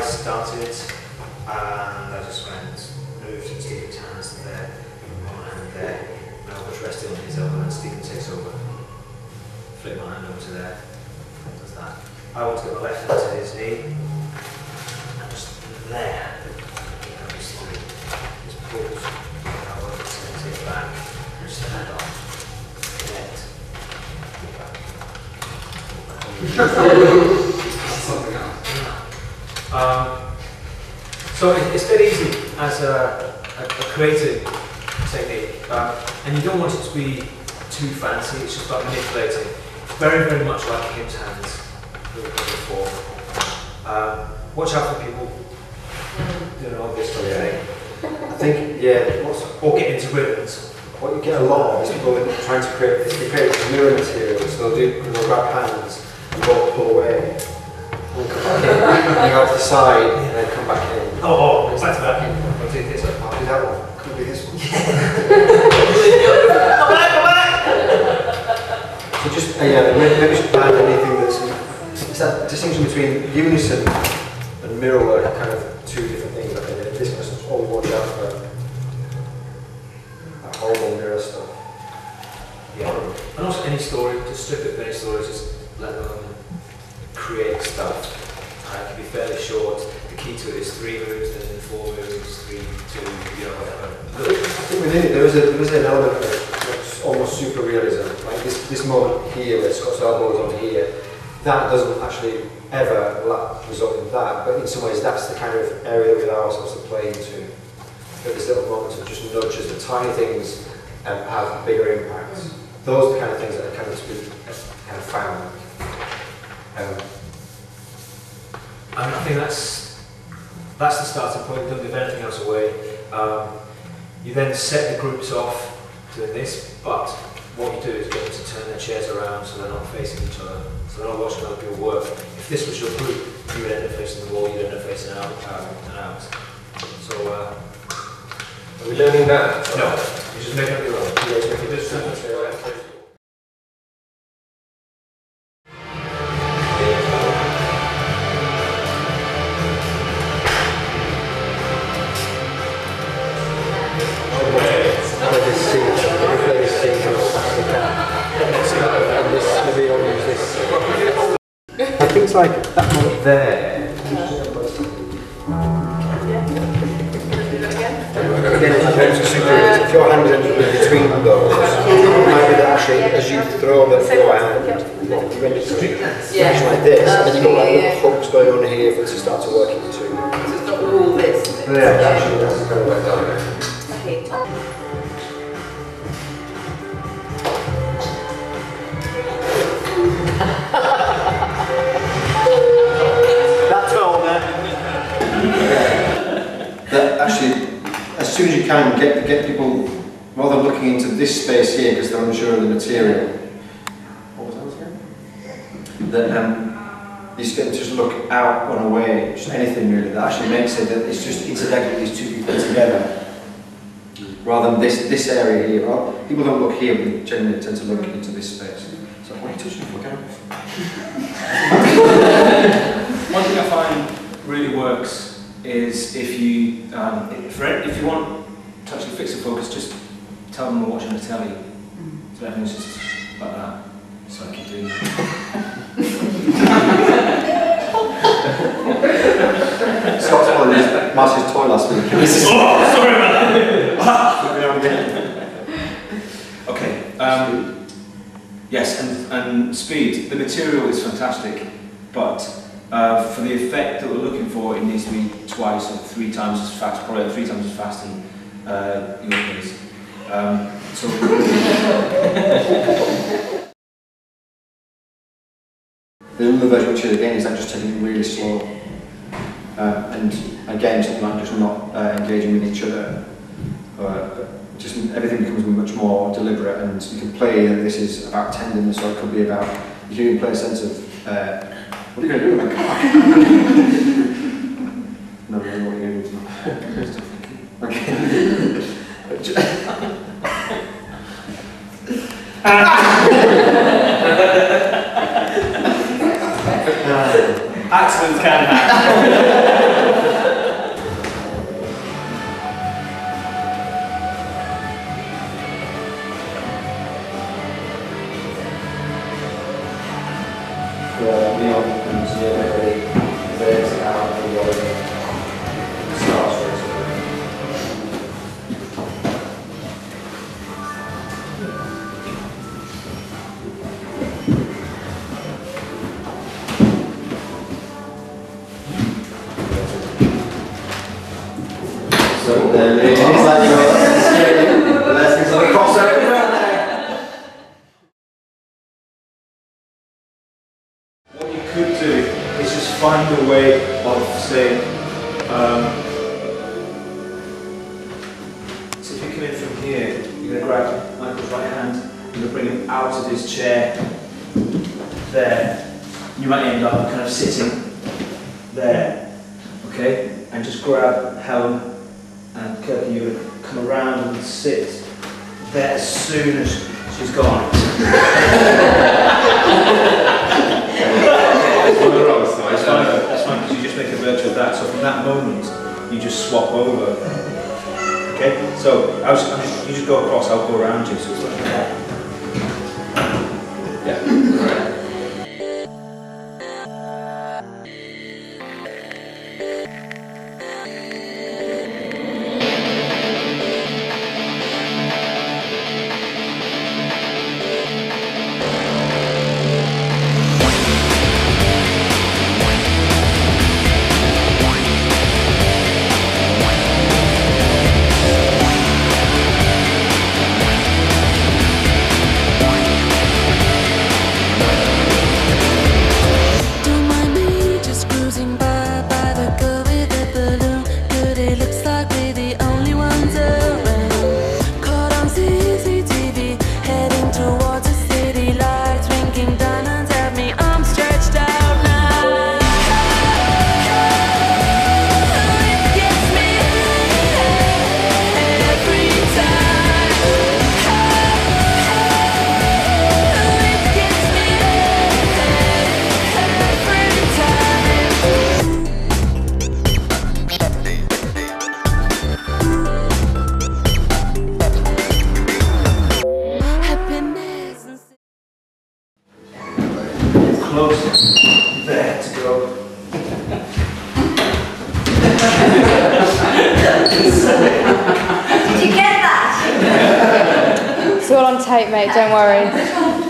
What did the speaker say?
I started, and I just went, moved Steven's hands to there, hand there. Now was resting on his elbow, and Stephen takes over. Flip my hand over to there. Does that. I want to my left hand to his knee, and just there. You know, just, just pulls. Now I sends it back, and stand on. Net. Something else. Um, so it's very easy as a, a, a creative technique, uh, and you don't want it to be too fancy. It's just about manipulating. Very, very much like Kim's hands that were done before. Um, watch out for people doing all this sort of thing, I think, yeah, what's, or get into rhythms. what you get a lot of is people trying to create, they create mirror material, so they'll do, they'll grab hands and both pull away. And come back in, and go to the side, and then come back in. Oh, oh, back to that. I'll do this. I'll do that one. Could be this one. Come back, come back! So just, uh, yeah, maybe, maybe just add anything that's, it's that distinction between unison and mirror work are kind of two different things, I think. This person's always watch out for that horrible mirror stuff. Yeah. And also any story, just strip it of any story, just let them create stuff. Within it there is, a, there is an element of like, almost super realism. Like this, this moment here where Scott's elbow is on here, that doesn't actually ever result in that, but in some ways that's the kind of area that we allow ourselves to play into. At this little moment of just nudges, the tiny things um, have bigger impacts. Those are the kind of things that are kind of kind of found. Um, And I think that's that's the starting point. Don't give anything else away. Um, you then set the groups off doing this, but what you do is get them to turn their chairs around so they're not facing each other, so they're not watching other people work. If this was your group, you would end up facing the wall, you'd end up facing out, and out. So, uh, Are we learning that? no, you just make up your own. I think it's like that moment there. Again, it depends on super- if your hand is in between those, it might be that actually as you throw the your hand, when you switch Yeah. Um, like this, and then you've got like Yeah, yeah. little hooks going on here for it to start to work into. So it's not all this. Yeah, actually, that's kind of like that. Actually, as soon as you can, get get people rather looking into this space here because they're unsure of the material. What was that again? That um, you just just look out and away, just anything really that actually makes it that it's just incidental these two people together. Rather than this this area here. People don't look here, but generally tend to look into this space. So why are you touching. One thing I find really works is if you, um, if, if you want to actually fix a focus, just tell them we're watching the telly. So everything's just like that. So I keep doing that. Scott's pulling his Marcy's toy last week. oh, sorry about that. Okay. Um, yes, and, and speed. The material is fantastic, but uh, for the effect that we're looking for, it needs to be twice or three times as fast, probably three times as fast in uh, your case. Um, so. The other version which is again is that just taking really slow. Uh, and again, something like just not uh, engaging with each other. Uh, just everything becomes much more deliberate and you can play that this is about tenderness or it could be about, you can play a sense of, uh, what are you going to do with my car? No, no, no, no, no. Accidents can happen. the neon comes near find a way of saying, um, so if you come in from here, you're going to grab Michael's right hand, you're going to bring him out of his chair, there. You might end up kind of sitting there, okay? And just grab Helen and Kirky, you're going to come around and sit there as soon as she's gone. On the wrong side. That's fine, that's fine, because you just make a virtue of that. So that moment, you just swap over. Okay? So I was, I'm just, you just go across, I'll go around you. So Close. There to go. Did you get that? It's all on tape, mate, don't worry.